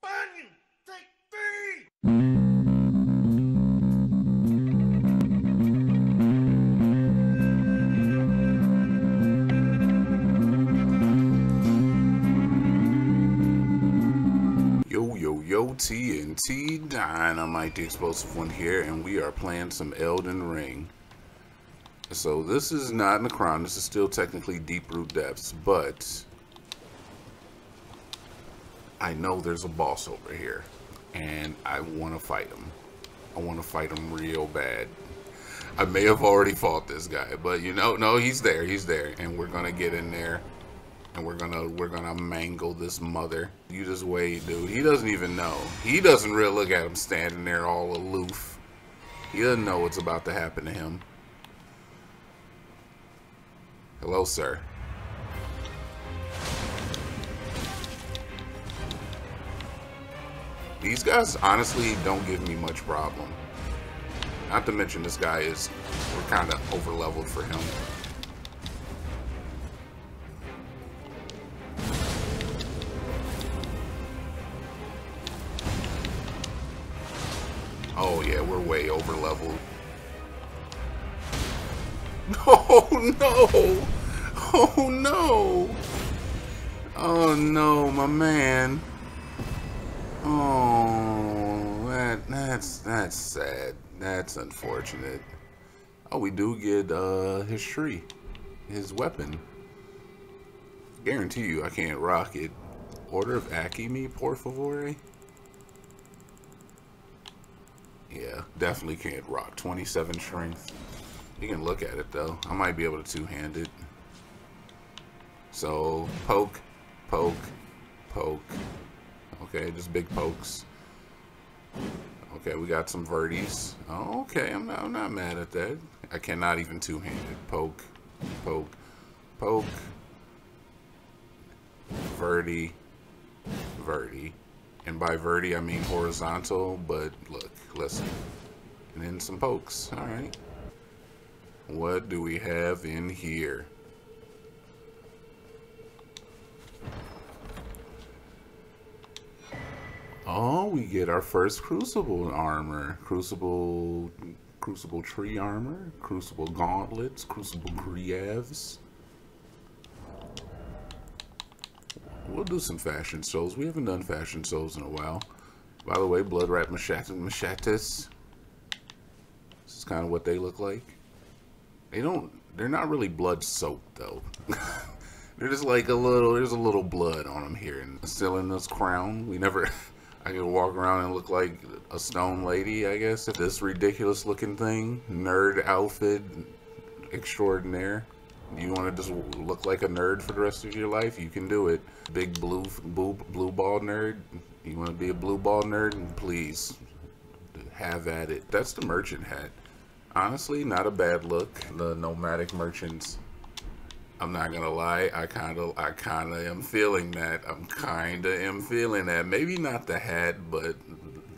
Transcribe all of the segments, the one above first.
Bunyan, take three! Yo, yo, yo, TNT Dynamite, the explosive one here, and we are playing some Elden Ring. So this is not Nokron, this is still technically Deeproot Depths, but I know there's a boss over here, and I want to fight him. I want to fight him real bad. I may have already fought this guy, but you know, no, he's there, he's there, and we're gonna get in there and we're gonna we're gonna mangle this mother. You just wait, dude. He doesn't even know. He doesn't really look at him standing there all aloof. He doesn't know what's about to happen to him. Hello, sir. These guys honestly don't give me much problem. Not to mention this guy is we're kind of over leveled for him. Oh yeah, we're way over leveled. Oh no! Oh no! Oh no, my man. Oh, that that's that's sad. That's unfortunate. Oh, we do get uh his tree, his weapon. Guarantee you, I can't rock it. Order of Akimi, por. Yeah, definitely can't rock. 27 strength. You can look at it though. I might be able to two-hand it. So, poke, poke, poke. Okay, just big pokes. Okay, we got some verties. Okay, I'm not, I'm not mad at that. I cannot even two-handed. Poke, poke, poke. Verti, verti. And by verti, I mean horizontal, but look, listen. And then some pokes. All right. What do we have in here? Oh, we get our first Crucible armor. Crucible, Crucible tree armor, Crucible gauntlets, Crucible greaves. We'll do some fashion shows. We haven't done fashion shows in a while. By the way, Blood Rat Machetes. Machetes. This is kind of what they look like. They don't. They're not really blood soaked though. they're just like a little. There's a little blood on them here. And still in this crown. We never. I could walk around and look like a stone lady. I guess if this ridiculous looking thing, nerd outfit extraordinaire. You want to just look like a nerd for the rest of your life? You can do it. Big blue blue, blue ball nerd. You want to be a blue ball nerd? Please have at it. That's the merchant hat. Honestly, not a bad look. The nomadic merchants. I'm not gonna lie. I kind of, I kind of am feeling that. I'm kind of am feeling that. Maybe not the hat, but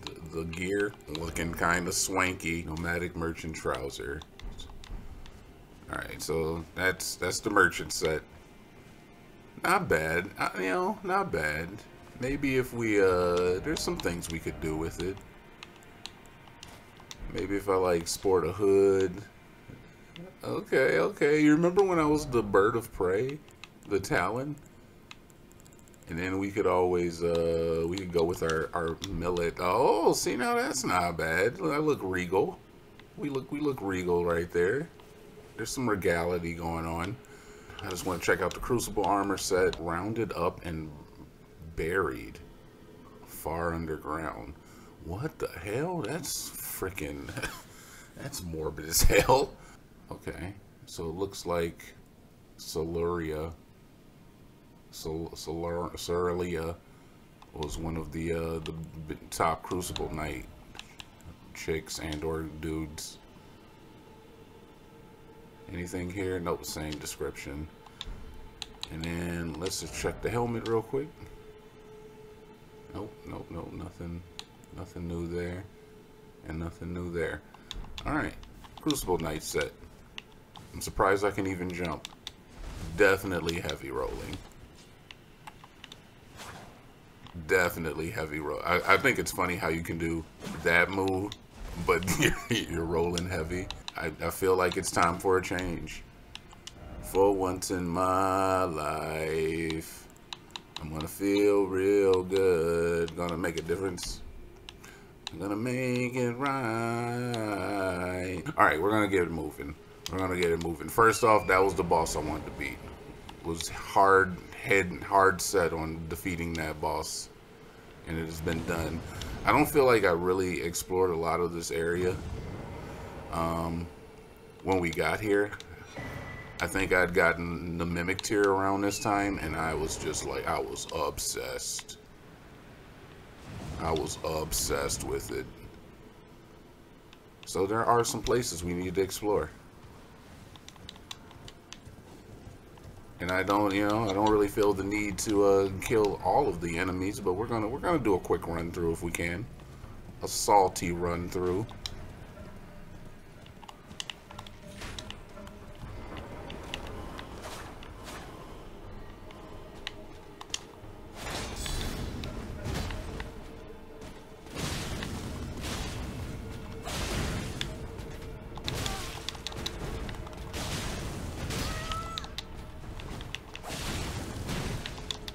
the, the gear looking kind of swanky. Nomadic merchant trouser. All right, so that's that's the merchant set. Not bad, uh, you know, not bad. Maybe if we uh, there's some things we could do with it. Maybe if I like sport a hood. Okay, okay. You remember when I was the bird of prey, the Talon? And then we could always uh, we could go with our our millet. Oh, see now that's not bad. I look regal. We look we look regal right there. There's some regality going on. I just want to check out the Crucible armor set. Rounded up and buried far underground. What the hell? That's freaking... that's morbid as hell. Okay, so it looks like Siluria... Sol Cerelia was one of the uh, the top Crucible Knight chicks and or dudes. Anything here? Nope, same description. And then let's just check the helmet real quick. Nope, nope, nope, nothing, nothing new there, and nothing new there. All right, Crucible Knight set. I'm surprised I can even jump. Definitely heavy rolling. definitely heavy roll. I, I think it's funny how you can do that move, but you're, rolling heavy. I, I feel like it's time for a change. For once in my life, I'm gonna feel real good. Gonna make a difference. I'm gonna make it right. All right, we're gonna get it moving. We're gonna get it moving. First off, that was the boss I wanted to beat. Was hard head hard set on defeating that boss, and it has been done. I don't feel like I really explored a lot of this area um, when we got here. I think I'd gotten the Mimic Tear around this time, and I was just like, I was obsessed. I was obsessed with it. So there are some places we need to explore. And I don't, you know, I don't really feel the need to uh, kill all of the enemies, but we're gonna we're gonna do a quick run through if we can, a salty run through.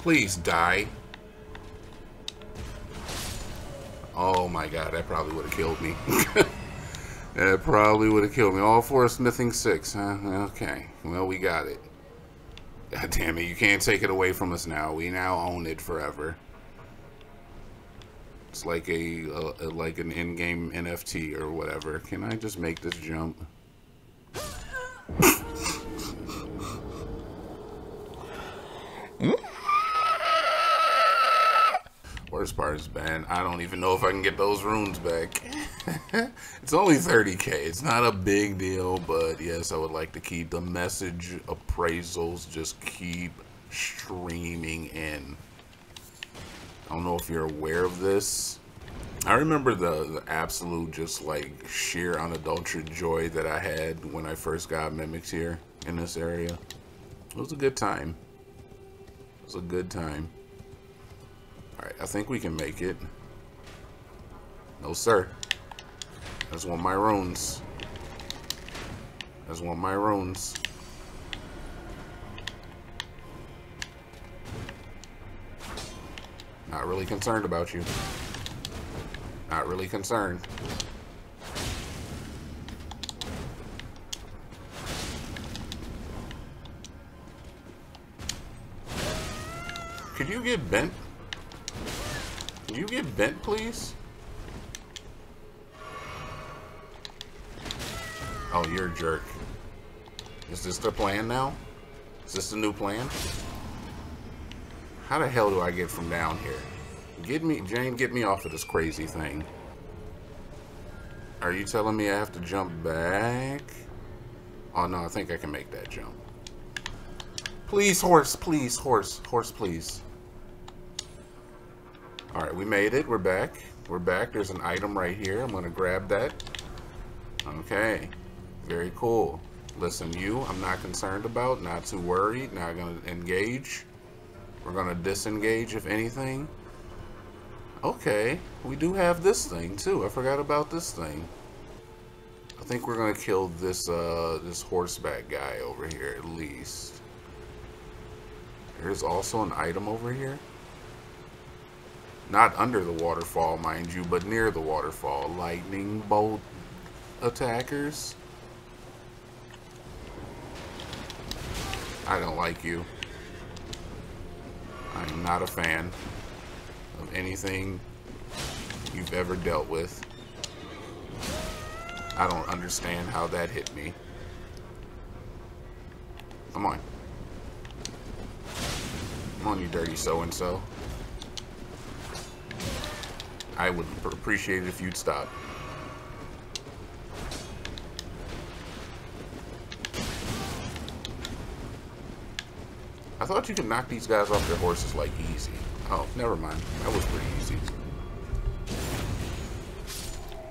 Please die. Oh my god, that probably would have killed me. that probably would have killed me. All four a smithing six, huh? Okay. Well, we got it. God damn it, you can't take it away from us now. We now own it forever. It's like a, a like an in-game NFT or whatever. Can I just make this jump? Worst part is, man, I don't even know if I can get those runes back. it's only 30k. It's not a big deal, but yes, I would like to keep the message appraisals just keep streaming in. I don't know if you're aware of this. I remember the, the absolute just like sheer unadulterated joy that I had when I first got Mimic Tear in this area. It was a good time. It was a good time. Alright, I think we can make it. No, sir. That's one of my runes. That's one of my runes. Not really concerned about you. Not really concerned. Could you get bent? Can you get bent, please? Oh, you're a jerk. Is this the plan now? Is this the new plan? How the hell do I get from down here? Get me, Jane, get me off of this crazy thing. Are you telling me I have to jump back? Oh, no, I think I can make that jump. Please, horse, please, horse, horse, please. All right, we made it. We're back. We're back. There's an item right here. I'm going to grab that. Okay. Very cool. Listen, you, I'm not concerned about. Not too worried. Not going to engage. We're going to disengage, if anything. Okay. We do have this thing, too. I forgot about this thing. I think we're going to kill this, uh, this horseback guy over here, at least. There's also an item over here. Not under the waterfall, mind you, but near the waterfall. Lightning bolt attackers. I don't like you. I am not a fan of anything you've ever dealt with. I don't understand how that hit me. Come on. Come on, you dirty so-and-so. I would appreciate it if you'd stop. I thought you could knock these guys off their horses like easy. Oh, never mind. That was pretty easy.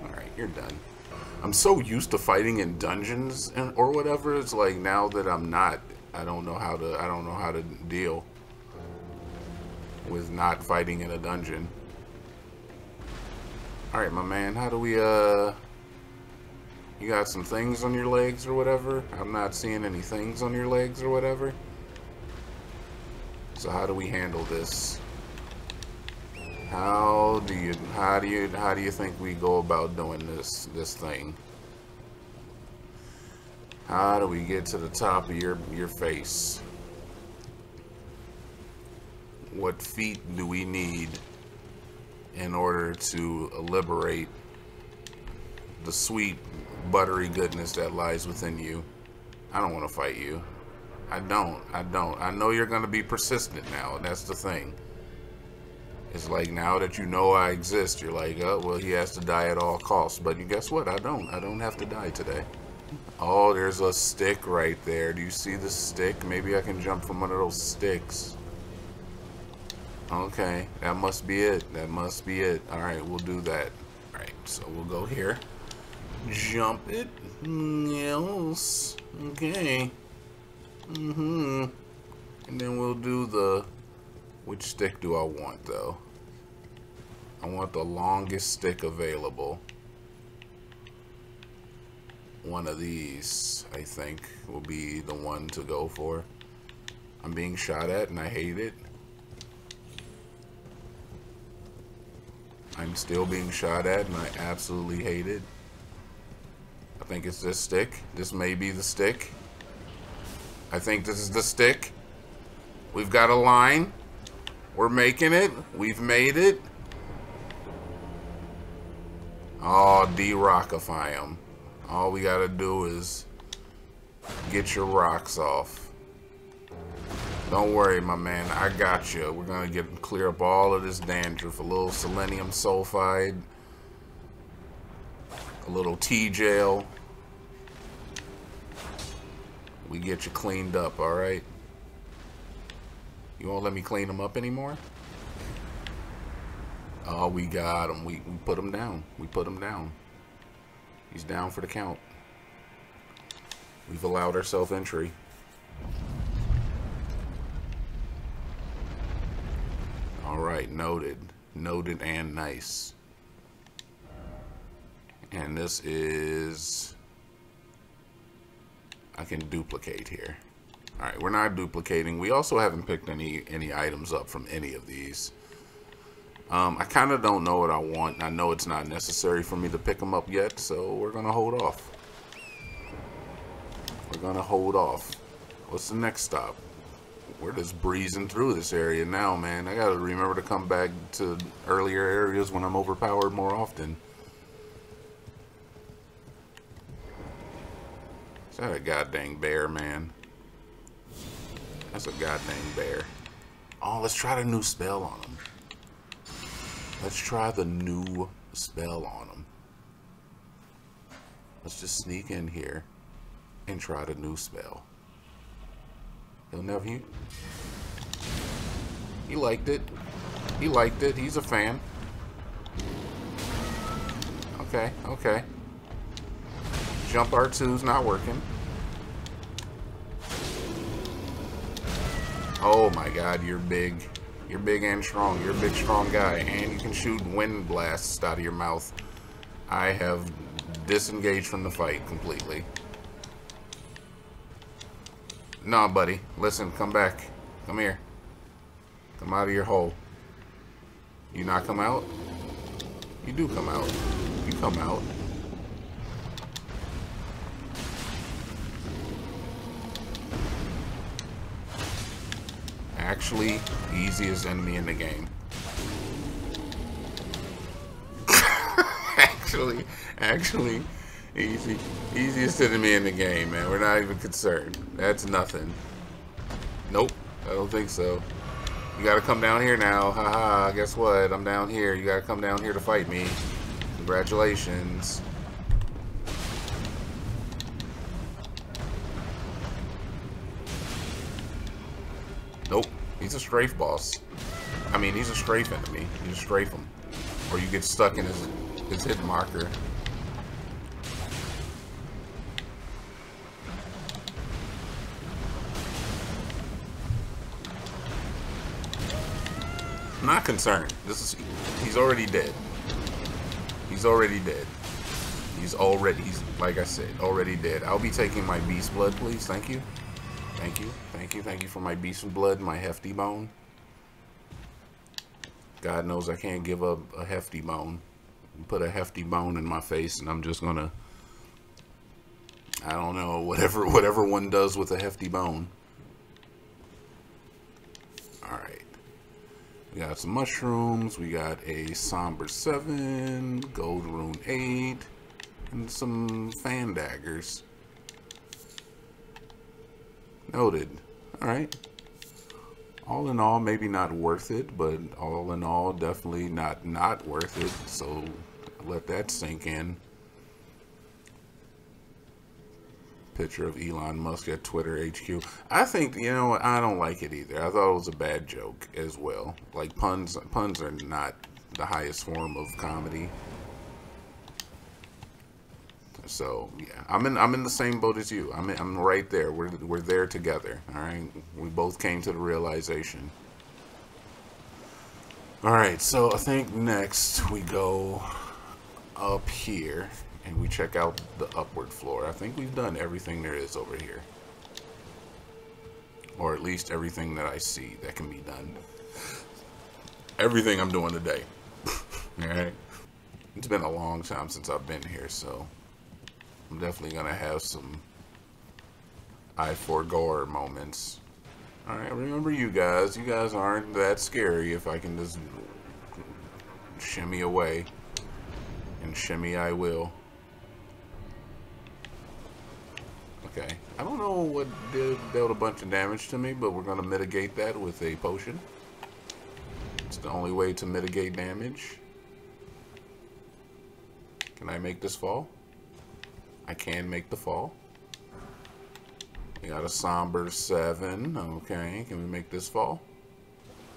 Alright, you're done. I'm so used to fighting in dungeons and, or whatever. It's like now that I'm not, I don't know how to, I don't know how to deal. with not fighting in a dungeon. Alright, my man, how do we, uh... You got some things on your legs or whatever? I'm not seeing any things on your legs or whatever. So how do we handle this? How do you how do you how do you think we go about doing this this thing? How do we get to the top of your your face? What feet do we need in order to liberate the sweet buttery goodness that lies within you? I don't want to fight you. I don't. I don't. I know you're going to be persistent now. That's the thing. It's like now that you know I exist, you're like, oh, well, he has to die at all costs. But you guess what? I don't. I don't have to die today. Oh, there's a stick right there. Do you see the stick? Maybe I can jump from one of those sticks. Okay, that must be it. That must be it. All right, we'll do that. All right, so we'll go here. Jump it. Yes. Okay. Mm-hmm. And then we'll do the... Which stick do I want, though? I want the longest stick available. One of these, I think, will be the one to go for. I'm being shot at and I hate it. I'm still being shot at and I absolutely hate it. I think it's this stick. This may be the stick. I think this is the stick. We've got a line. We're making it. We've made it. Oh, de-rockify them. All we gotta do is get your rocks off. Don't worry, my man. I got you. We're gonna get clear up all of this dandruff. A little selenium sulfide. A little T-gel. We get you cleaned up, alright? You won't let me clean them up anymore? Oh, we got him. We, we put him down. We put him down. He's down for the count. We've allowed ourselves entry. Alright, noted. Noted and nice. And this is... I can duplicate here. Alright, we're not duplicating. We also haven't picked any any items up from any of these. Um, I kind of don't know what I want. I know it's not necessary for me to pick them up yet, so we're going to hold off. We're going to hold off. What's the next stop? We're just breezing through this area now, man. I got to remember to come back to earlier areas when I'm overpowered more often. Is that a goddamn bear, man? That's a goddamn bear. Oh, let's try the new spell on him. Let's try the new spell on him. Let's just sneak in here and try the new spell. He'll never... He, he liked it. He liked it. He's a fan. Okay, okay. Jump R2's not working. Oh my god, you're big. You're big and strong. You're a big, strong guy. And you can shoot wind blasts out of your mouth. I have disengaged from the fight completely. Nah, buddy. Listen, come back. Come here. Come out of your hole. You not come out? You do come out. You come out. actually easiest enemy in the game. actually, actually, easy, easiest enemy in the game, man. We're not even concerned. That's nothing. Nope, I don't think so. You gotta come down here now. Haha, guess what? I'm down here. You gotta come down here to fight me. Congratulations. Nope. He's a strafe boss. I mean, he's a strafe enemy. You just strafe him. Or you get stuck in his, his hit marker. Not concerned. This is he's already dead. He's already dead. He's already he's like I said, already dead. I'll be taking my beast blood, please. Thank you. Thank you. Thank you. Thank you for my beast blood, my hefty bone. God knows I can't give up a hefty bone. Put a hefty bone in my face and I'm just gonna I don't know, whatever whatever one does with a hefty bone. Alright. We got some mushrooms, we got a somber seven, gold rune eight, and some fan daggers. Noted. Alright. All in all, maybe not worth it, but all in all, definitely not not worth it. So let that sink in. Picture of Elon Musk at Twitter HQ. I think you know I don't like it either. I thought it was a bad joke as well. Like puns, puns are not the highest form of comedy. So yeah, I'm in I'm in the same boat as you. I'm in, I'm right there. We're we're there together. All right, we both came to the realization. All right, so I think next we go up here and we check out the upward floor. I think we've done everything there is over here. Or at least everything that I see that can be done. Everything I'm doing today. Alright? It's been a long time since I've been here, so I'm definitely gonna have some I gore moments. Alright, remember you guys. You guys aren't that scary if I can just shimmy away. And shimmy I will. Okay. I don't know what did, dealt a bunch of damage to me, but we're going to mitigate that with a potion. It's the only way to mitigate damage. Can I make this fall? I can make the fall. We got a somber 7. Okay, can we make this fall?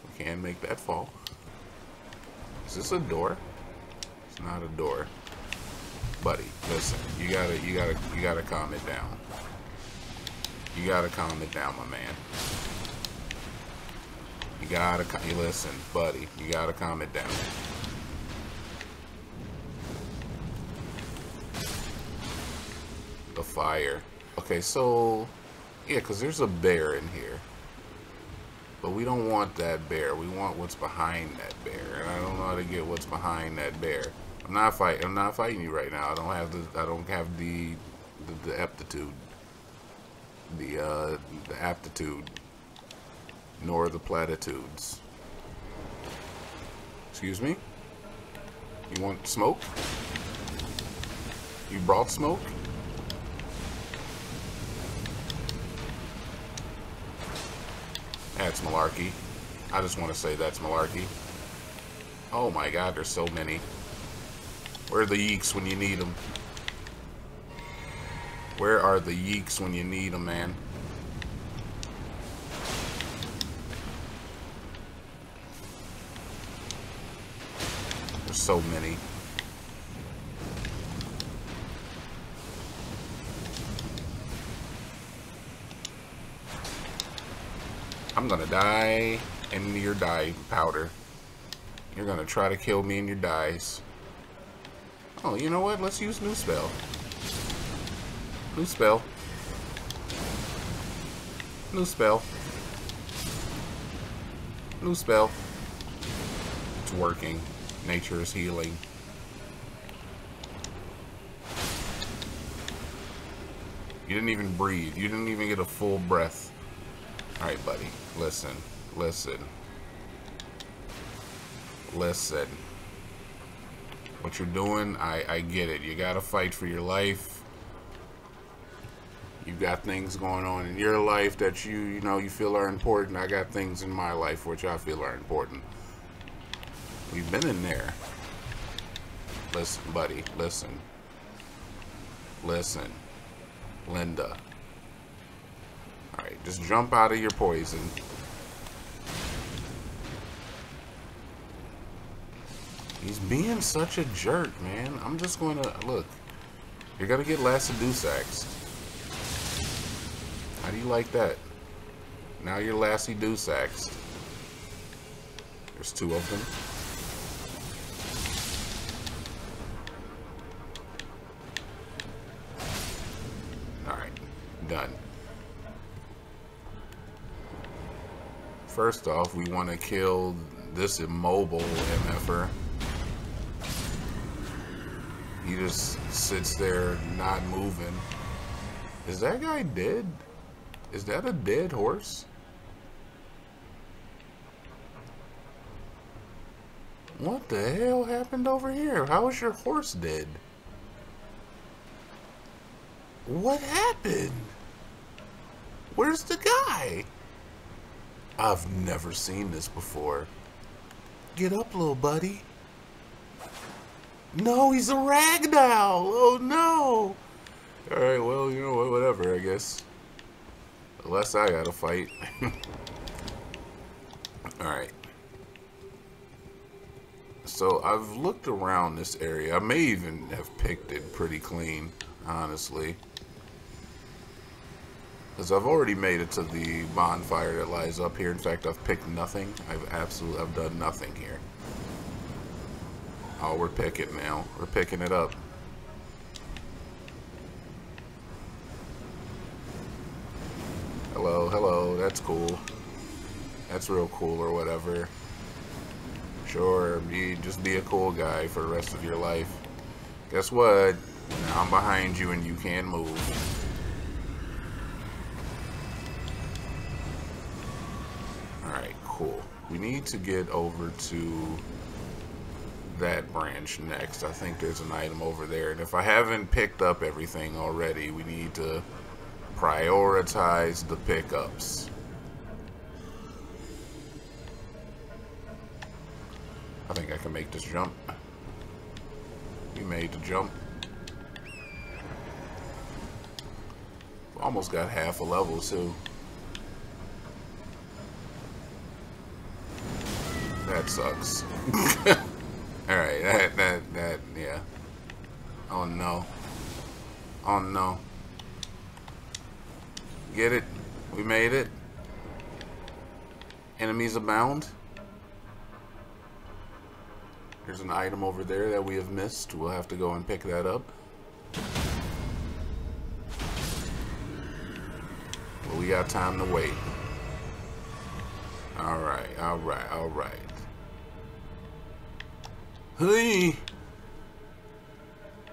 We can make that fall. Is this a door? It's not a door. Buddy, listen, you gotta, you gotta, you gotta calm it down. You gotta calm it down, my man. You gotta, you listen, buddy. You gotta calm it down. The fire. Okay, so yeah, because there's a bear in here. But we don't want that bear. We want what's behind that bear. And I don't know how to get what's behind that bear. I'm not fighting. I'm not fighting you right now. I don't have the. I don't have the the, the aptitude the, uh, the aptitude, nor the platitudes. Excuse me? You want smoke? You brought smoke? That's malarkey. I just want to say that's malarkey. Oh my god, there's so many. Where are the yeeks when you need them? Where are the yeeks when you need them, man? There's so many. I'm gonna die in your dye powder. You're gonna try to kill me in your dies. Oh, you know what? Let's use new spell. New spell. New spell. New spell. It's working. Nature is healing. You didn't even breathe. You didn't even get a full breath. Alright, buddy. Listen. Listen. Listen. What you're doing, I, I get it. You gotta fight for your life You've got things going on in your life that you, you know, you feel are important. I got things in my life which I feel are important. We've been in there. Listen, buddy, listen. Listen. Linda. Alright, just jump out of your poison. He's being such a jerk, man. I'm just going to... Look. You're going to get Lacedusaxed. How do you like that? Now you're Lassie Deusax. There's two of them. Alright, done. First off, we want to kill this immobile MFer. He just sits there not moving. Is that guy dead? Is that a dead horse? What the hell happened over here? How is your horse dead? What happened? Where's the guy? I've never seen this before. Get up, little buddy. No, he's a ragdoll. Oh, no. Alright, well, you know what, whatever, I guess. Unless I gotta fight. Alright. So, I've looked around this area. I may even have picked it pretty clean, honestly. Because I've already made it to the bonfire that lies up here. In fact, I've picked nothing. I've absolutely, I've done nothing here. Oh, we're picking now. We're picking it up. Hello, hello, that's cool. That's real cool or whatever. Sure, be just be a cool guy for the rest of your life. Guess what? Now I'm behind you and you can't move. All right, cool. We need to get over to that branch next. I think there's an item over there. And if I haven't picked up everything already, we need to prioritize the pickups. I think I can make this jump. We made the jump. Almost got half a level too. That sucks. Alright, that, that, that, yeah. Oh no. Oh no. Get it? We made it? Abound? There's an item over there that we have missed. We'll have to go and pick that up. But we got time to wait. Alright, alright, alright. Hey!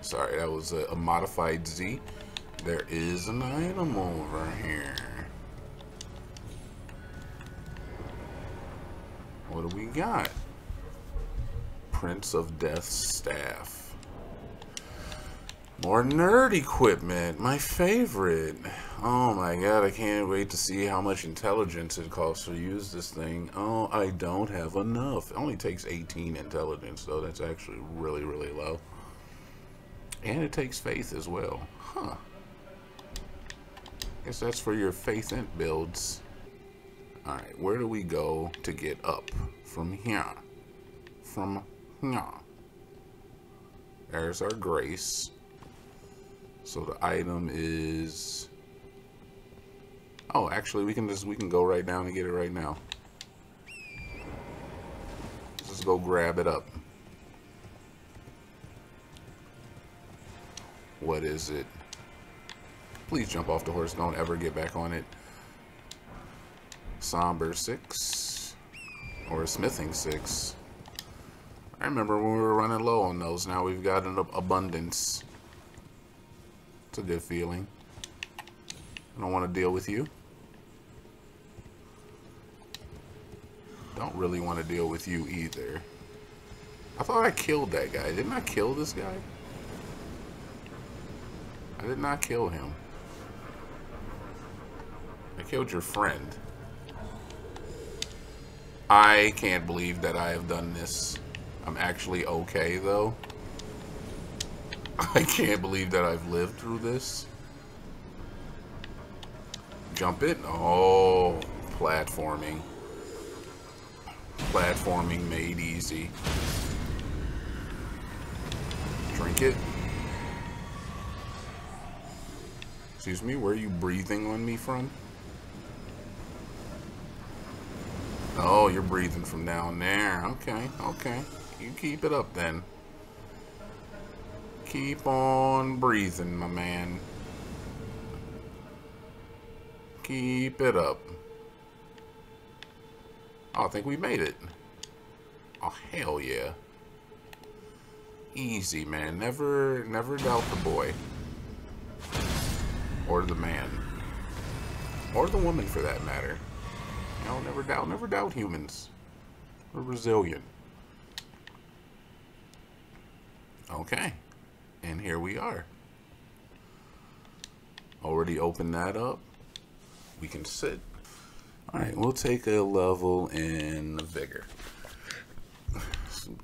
Sorry, that was a, a, modified Z. There is an item over here. What do we got? Prince of Death's Staff. More nerd equipment, my favorite. Oh my god, I can't wait to see how much intelligence it costs to use this thing. Oh, I don't have enough. It only takes 18 intelligence, though. That's actually really, really low. And it takes faith as well. Huh. Guess that's for your faith int builds. Alright, where do we go to get up? From here. From here. There's our grace. So the item is... Oh, actually, we can just we can go right down and get it right now. Let's just go grab it up. What is it? Please jump off the horse. Don't ever get back on it. Somber 6. Or Smithing 6. I remember when we were running low on those. Now we've got an abundance. It's a good feeling. I don't want to deal with you. Don't really want to deal with you either. I thought I killed that guy. Didn't I kill this guy? I did not kill him. I killed your friend. I can't believe that I have done this. I'm actually okay, though. I can't believe that I've lived through this. Jump it? Oh, platforming. Platforming made easy. Drink it. Excuse me, where are you breathing on me from? Oh, you're breathing from down there. Okay, okay. You keep it up then. Keep on breathing, my man. Keep it up. Oh, I think we made it. Oh, hell yeah. Easy, man. Never, never doubt the boy. Or the man. Or the woman, for that matter. Know, never doubt, never doubt humans. We're resilient. Okay. And here we are. Already opened that up. We can sit. Alright, we'll take a level in vigor.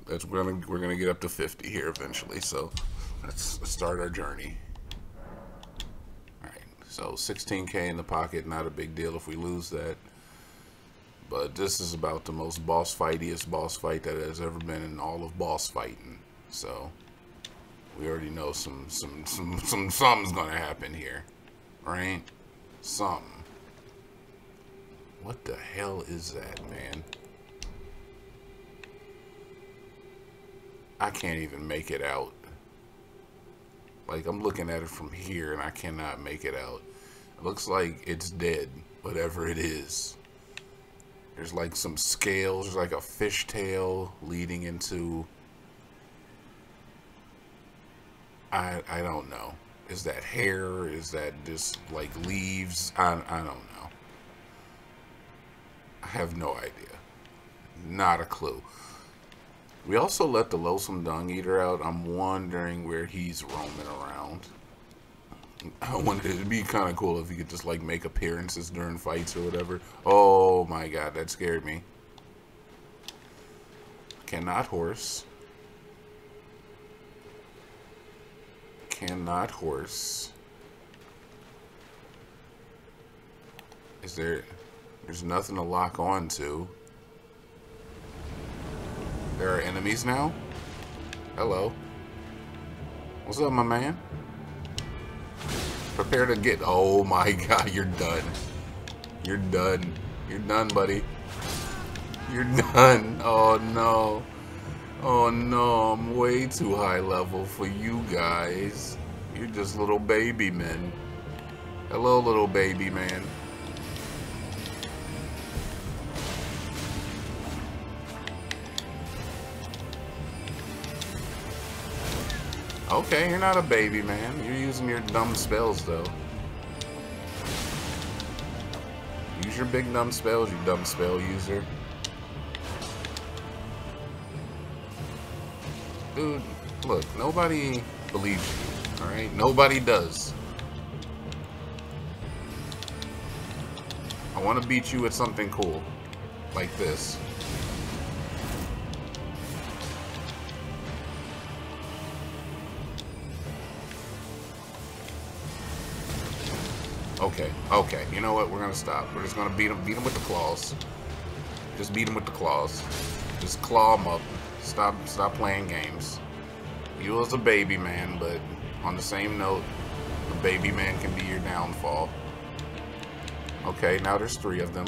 That's we're gonna we're gonna get up to 50 here eventually, so let's start our journey. Alright, so 16k in the pocket, not a big deal if we lose that. But this is about the most boss fightiest boss fight that has ever been in all of boss fighting. So we already know some some some some something's gonna happen here. Right? Something. What the hell is that, man? I can't even make it out. Like, I'm looking at it from here and I cannot make it out. It looks like it's dead, whatever it is. There's like some scales, there's like a fishtail leading into... I, I don't know. Is that hair? Is that just like leaves? I, I don't know. I have no idea. Not a clue. We also let the loathsome dung eater out. I'm wondering where he's roaming around. I wonder it'd be kind of cool if he could just like make appearances during fights or whatever. Oh my god, that scared me. Cannot horse. Cannot horse. Is there... There's nothing to lock on to. There are enemies now? Hello. What's up, my man? Prepare to get... Oh my god, you're done. You're done. You're done, buddy. You're done. Oh no. Oh no, I'm way too high level for you guys. You're just little baby men. Hello, little baby man. Okay, you're not a baby, man. You're using your dumb spells, though. Use your big dumb spells, you dumb spell user. Dude, look, nobody believes you, alright? Nobody does. I want to beat you with something cool. Like this. Okay, okay. You know what? We're gonna stop. We're just gonna beat him, beat him with the claws. Just beat him with the claws. Just claw him up. Stop, stop playing games. You was a baby man, but on the same note, a baby man can be your downfall. Okay, now there's three of them.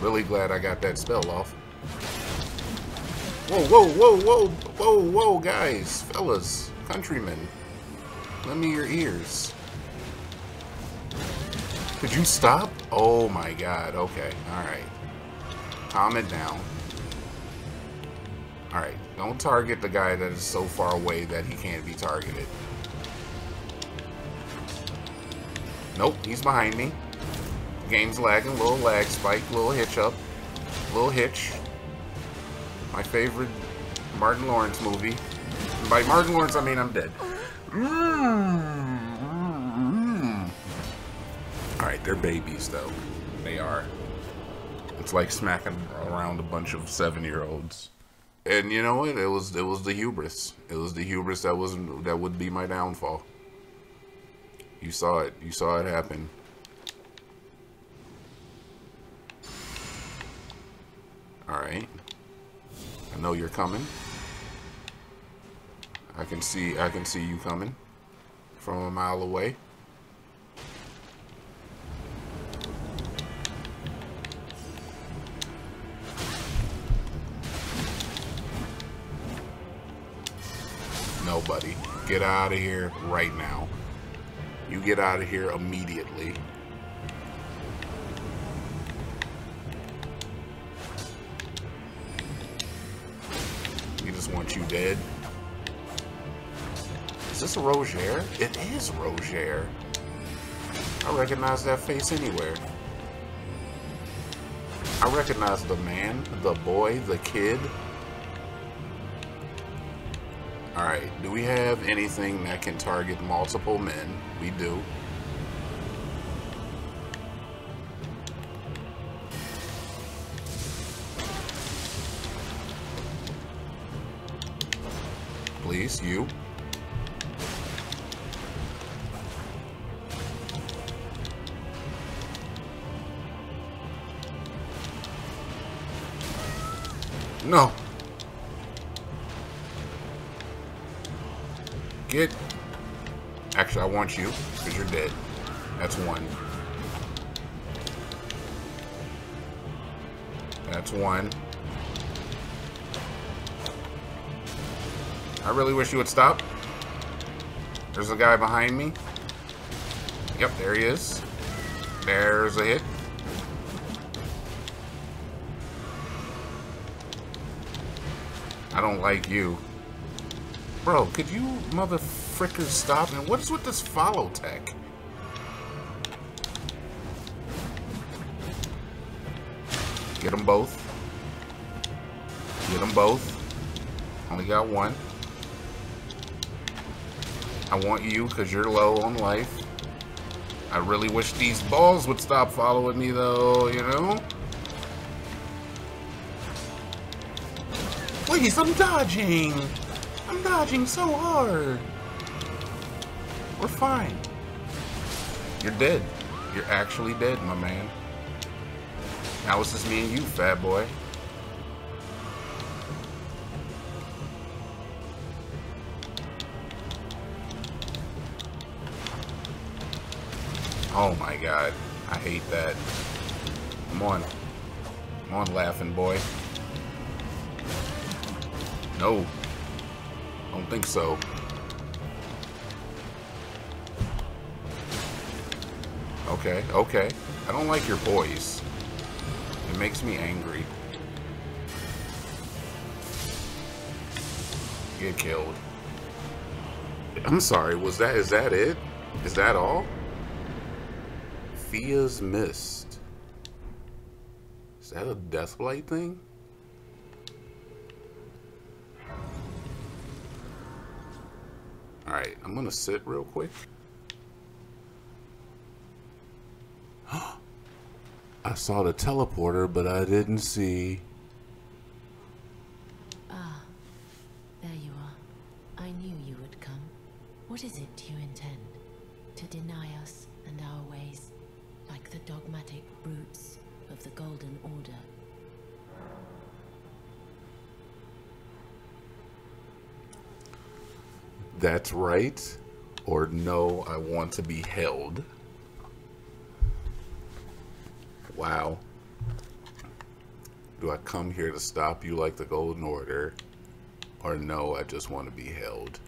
Really glad I got that spell off. Whoa, whoa, whoa, whoa, whoa, whoa, guys, fellas, countrymen. Lend me your ears. Could you stop? Oh my god, okay, alright. Calm it down. Alright, don't target the guy that is so far away that he can't be targeted. Nope, he's behind me. Game's lagging, little lag spike, little hitch up. Little hitch. My favorite Martin Lawrence movie. By Martin Lawrence, I mean I'm dead. Alright, they're babies, though. They are. It's like smacking around a bunch of seven-year-olds. And you know what? It was it was the hubris. It was the hubris that wasn't that would be my downfall. You saw it. You saw it happen. All right. I know you're coming. I can see I can see you coming. from a mile away. Nobody. Get out of here right now. You get out of here immediately. Want you dead. Is this a Roger? It is Roger. I recognize that face anywhere. I recognize the man, the boy, the kid. Alright, do we have anything that can target multiple men? We do. Please, you. No. Get. Actually, I want you because you're dead. That's one. That's one. I really wish you would stop. There's a guy behind me. Yep, there he is. There's a hit. I don't like you. Bro, could you mother frickers stop? And what is with this follow tech? Get them both. Get them both. Only got one. I want you because you're low on life. I really wish these balls would stop following me though, you know? Please, I'm dodging. I'm dodging so hard. We're fine. You're dead. You're actually dead, my man. Now it's just me and you, fat boy. Oh my god. I hate that. Come on. Come on, laughing boy. No. Don't think so. Okay, okay. I don't like your voice. It makes me angry. Get killed. I'm sorry, was that, is that it? Is that all? Fia's Mist. Is that a Deathblight thing? Alright, I'm gonna sit real quick. I saw the teleporter, but I didn't see... right. Or no, I want to be held. Wow. Do I come here to stop you like the Golden Order? Or no, I just want to be held?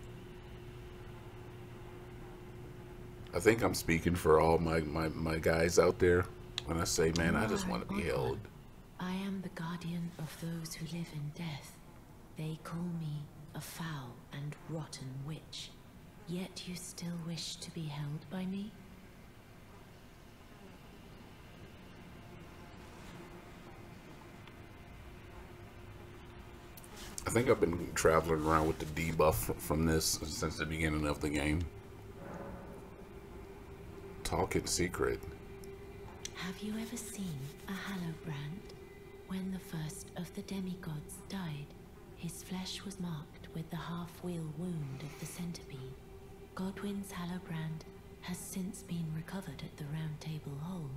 I think I'm speaking for all my, my, my guys out there when I say, man, I just want to be held. I am the guardian of those who live in death. They call me a foul and rotten witch. Yet you still wish to be held by me? I think I've been traveling around with the debuff from this since the beginning of the game. Talk in secret. Have you ever seen a Hallowbrand? When the first of the demigods died, his flesh was marked with the half-wheel wound of the centipede. Godwyn's Hallowbrand has since been recovered at the Round Table Hold.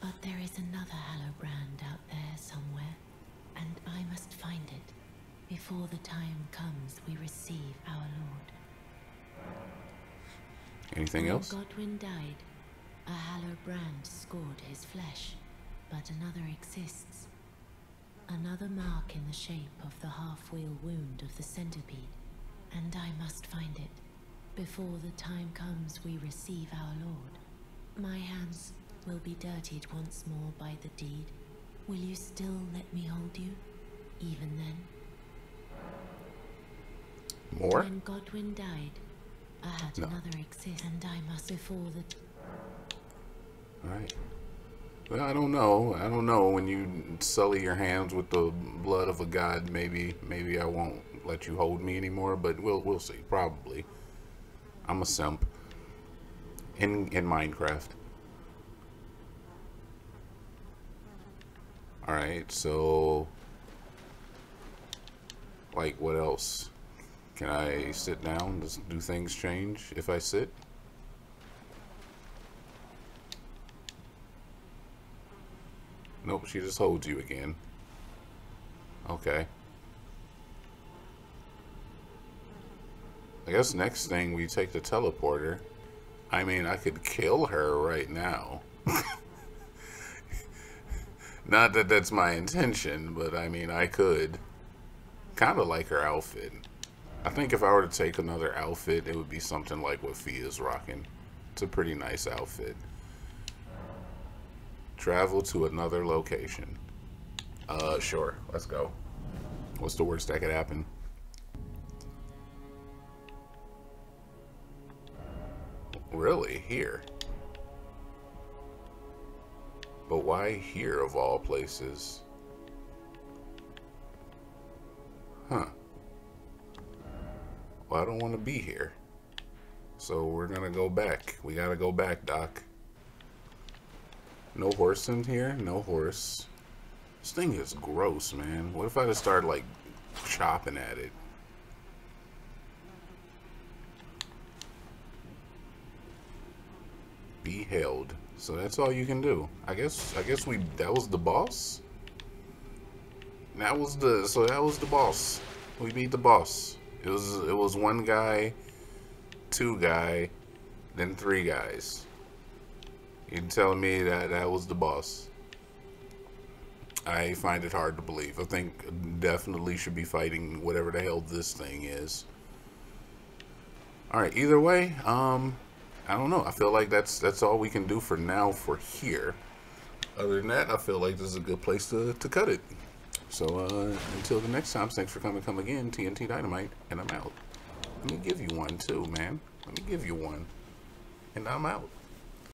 But there is another Hallowbrand out there somewhere, and I must find it before the time comes we receive our Lord. Anything when else? Godwyn died, a hallow brand scored his flesh, but another exists. Another mark in the shape of the half-wheel wound of the centipede, and I must find it before the time comes we receive our Lord. My hands will be dirtied once more by the deed. Will you still let me hold you, even then? More? When Godwyn died, I had No. another exist, and I must before the Alright. Well, I don't know. I don't know. When you sully your hands with the blood of a god, maybe maybe I won't let you hold me anymore, but we'll we'll see. Probably. I'm a simp. In in Minecraft. Alright, so like what else? Can I sit down? Does do things change if I sit? Nope, she just holds you again. Okay. I guess next thing we take the teleporter. I mean, I could kill her right now. Not that that's my intention, but I mean, I could. Kind of like her outfit. I think if I were to take another outfit, it would be something like what Fia's rocking. It's a pretty nice outfit. Travel to another location. Uh, sure. Let's go. What's the worst that could happen? Really? Here? But why here of all places? Huh. Well, I don't want to be here. So we're gonna go back. We gotta go back, Doc. No horse in here? No horse. This thing is gross, man. What if I just start, like, chopping at it? Be held. So that's all you can do. I guess, I guess we, that was the boss? That was the, so that was the boss. We beat the boss. It was, it was one guy, two guy, then three guys. You telling me that that was the boss? I find it hard to believe. I think definitely should be fighting whatever the hell this thing is. All right. Either way, um, I don't know. I feel like that's that's all we can do for now for here. Other than that, I feel like this is a good place to to cut it. So uh, until the next time, thanks for coming. Come again, TnT Dinomight, and I'm out. Let me give you one too, man. Let me give you one, and I'm out.